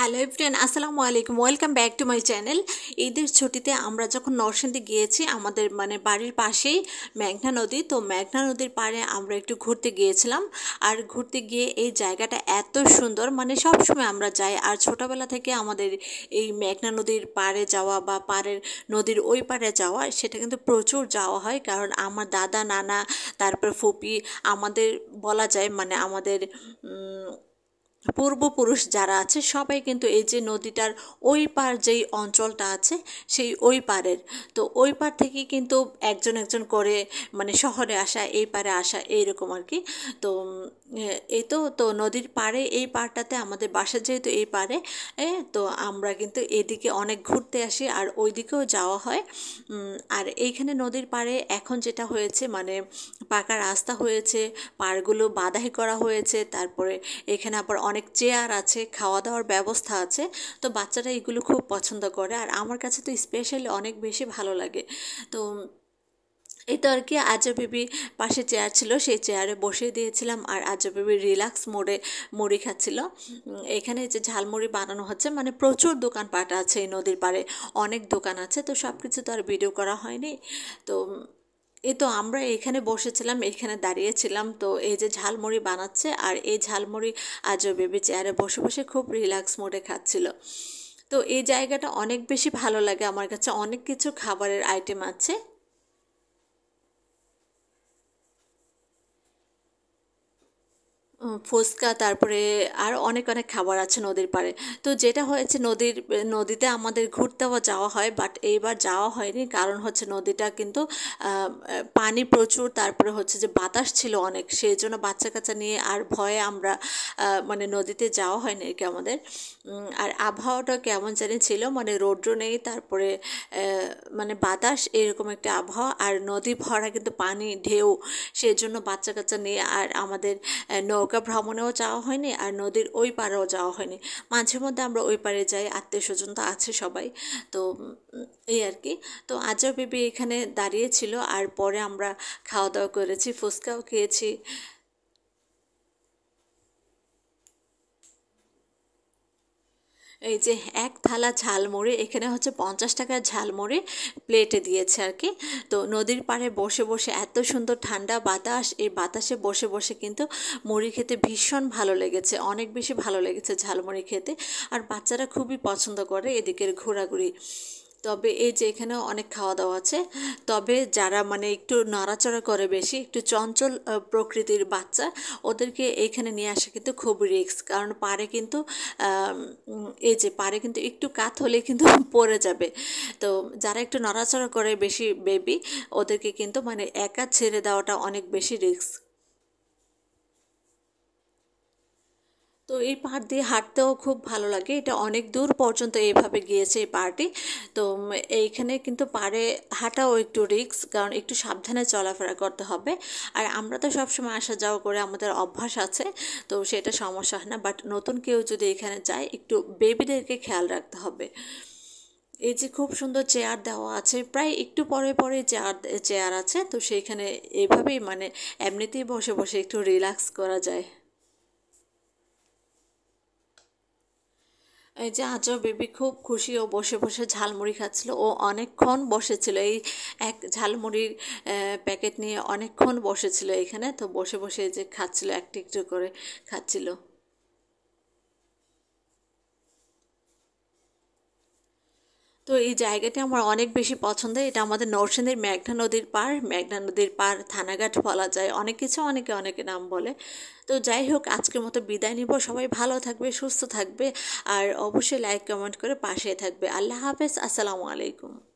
Hello everyone আসসালামু আলাইকুম। Welcome back to my channel ঈদের ছুটিতে আমরা যখন নরসিংদী গিয়েছি, আমাদের মানে বাড়ির পাশেই মেঘনা নদী, তো মেঘনা নদীর পাড়ে আমরা একটু ঘুরতে গিয়েছিলাম। আর ঘুরতে গিয়ে এই জায়গাটা এত সুন্দর মানে সব সময় আমরা যাই। আর ছোটোবেলা থেকে আমাদের এই মেঘনা নদীর পাড়ে যাওয়া বা পাড়ের নদীর ওই পাড়ে যাওয়া, সেটা কিন্তু প্রচুর যাওয়া হয়। কারণ আমার দাদা, নানা, তারপর ফুপি, আমাদের বলা যায় মানে আমাদের পূর্বপুরুষ যারা আছে সবাই কিন্তু এই যে নদীটার ওই পার যেই অঞ্চলটা আছে সেই ওই পারের। তো ওই পার থেকেই কিন্তু একজন একজন করে মানে শহরে আসা এই পারে আসা এইরকম আর কি। তো এই তো তো নদীর পাড়ে এই পাড়টাতে আমাদের বাসা যেহেতু এই এ, তো আমরা কিন্তু এদিকে অনেক ঘুরতে আসি আর ওই দিকেও যাওয়া হয়। আর এইখানে নদীর পাড়ে এখন যেটা হয়েছে মানে পাকা রাস্তা হয়েছে পাড়গুলো বাধাই করা হয়েছে তারপরে এখানে আবার অনেক চেয়ার আছে খাওয়া দাওয়ার ব্যবস্থা আছে, তো বাচ্চারা এগুলো খুব পছন্দ করে আর আমার কাছে তো স্পেশালি অনেক বেশি ভালো লাগে। তো এই তো আর কি আজা বেবি পাশে চেয়ার ছিল, সেই চেয়ারে বসিয়ে দিয়েছিলাম আর আজা বেবি রিল্যাক্স মোডে মুড়ি খাচ্ছিল। এখানে যে ঝালমুড়ি বানানো হচ্ছে মানে প্রচুর দোকানপাট আছে এই নদীর পাড়ে, অনেক দোকান আছে, তো সব কিছু তো আর ভিডিও করা হয়নি। তো এই তো আমরা এখানে বসেছিলাম, এখানে দাঁড়িয়েছিলাম। তো এই যে ঝালমুড়ি বানাচ্ছে আর এই ঝালমুড়ি আজও বেবি চেয়ারে বসে বসে খুব রিল্যাক্স মোডে খাচ্ছিল। তো এই জায়গাটা অনেক বেশি ভালো লাগে আমার কাছে। অনেক কিছু খাবারের আইটেম আছে। ফুচকা তারপরে আর অনেক অনেক খাবার আছে নদীর পাড়ে। তো যেটা হয়েছে নদীর নদীতে আমাদের ঘুরতেও যাওয়া হয় বাট এইবার যাওয়া হয়নি। কারণ হচ্ছে নদীটা কিন্তু পানি প্রচুর তারপরে হচ্ছে যে বাতাস ছিল অনেক। সেই জন্য বাচ্চা কাচ্চা নিয়ে আর ভয়ে আমরা মানে নদীতে যাওয়া হয়নি আর কি আমাদের। আর আবহাওয়াটা কেমন জানি ছিল মানে রৌদ্র নেই তারপরে মানে বাতাস এরকম একটা আবহাওয়া। আর নদী ভরা কিন্তু পানি ঢেউ সেই জন্য বাচ্চা কাচ্চা নিয়ে আর আমাদের আহ, নৌকা ভ্রমণেও যাওয়া হয়নি আর নদীর ওই পারেও যাওয়া হয়নি। মাঝে মধ্যে আমরা ওই পারে যাই, আত্মীয় স্বজন তো আছে সবাই। তো এই আর কি। তো আজও বেবি এখানে দাঁড়িয়েছিল আর পরে আমরা খাওয়া দাওয়া করেছি, ফুচকাও খেয়েছি। এই যে এক থালা ঝাল ঝালমুড়ি, এখানে হচ্ছে পঞ্চাশ টাকার ঝালমুড়ি প্লেটে দিয়েছে আর কি। তো নদীর পাড়ে বসে বসে এত সুন্দর ঠান্ডা বাতাস, এই বাতাসে বসে বসে কিন্তু মুড়ি খেতে ভীষণ ভালো লেগেছে, অনেক বেশি ভালো লেগেছে ঝালমুড়ি খেতে। আর বাচ্চারা খুবই পছন্দ করে এদিকের ঘোরাঘুরি। তবে এই যে এখানে অনেক খাওয়া দাওয়া আছে। তবে যারা মানে একটু নড়াচড়া করে বেশি, একটু চঞ্চল প্রকৃতির বাচ্চা, ওদেরকে এইখানে নিয়ে আসা কিন্তু খুব রিস্ক। কারণ পারে কিন্তু এই যে পারে কিন্তু একটু কাত হলে কিন্তু পড়ে যাবে। তো যারা একটু নড়াচড়া করে বেশি বেবি ওদেরকে কিন্তু মানে একা ছেড়ে দেওয়াটা অনেক বেশি রিস্ক। তো এই পাহাড় দিয়ে হাঁটতেও খুব ভালো লাগে। এটা অনেক দূর পর্যন্ত এইভাবে গিয়েছে এই পাহাড়টি। তো এইখানে কিন্তু পাড়ে হাঁটাও একটু রিস্ক, কারণ একটু সাবধানে চলাফেরা করতে হবে। আর আমরা তো সবসময় আসা যাওয়া করে আমাদের অভ্যাস আছে, তো সেটা সমস্যা হয় না। বাট নতুন কেউ যদি এখানে যায়, একটু বেবিদেরকে খেয়াল রাখতে হবে। এই যে খুব সুন্দর চেয়ার দেওয়া আছে, প্রায় একটু পরে পরে চেয়ার চেয়ার আছে। তো সেইখানে এভাবেই মানে এমনিতেই বসে বসে একটু রিল্যাক্স করা যায়। এই যে আজও বেবি খুব খুশি ও বসে বসে ঝালমুড়ি খাচ্ছিল ও অনেকক্ষণ বসেছিল। এই এক ঝালমুড়ির প্যাকেট নিয়ে অনেকক্ষণ বসেছিল এখানে। তো বসে বসে যে খাচ্ছিল, একটু একটু করে খাচ্ছিল। তো এই জায়গাটি আমার অনেক বেশি পছন্দ। এটা আমাদের নরসিংদীর মেঘনা নদীর পার মেঘনা নদীর পার থানাঘাট বলা যায়। অনেক কিছু অনেকে অনেকে নাম বলে। তো যাই হোক, আজকের মতো বিদায় নিব। সবাই ভালো থাকবে, সুস্থ থাকবে। আর অবশ্যই লাইক কমেন্ট করে পাশে থাকবে। আল্লাহ হাফেজ। আসসালামু আলাইকুম।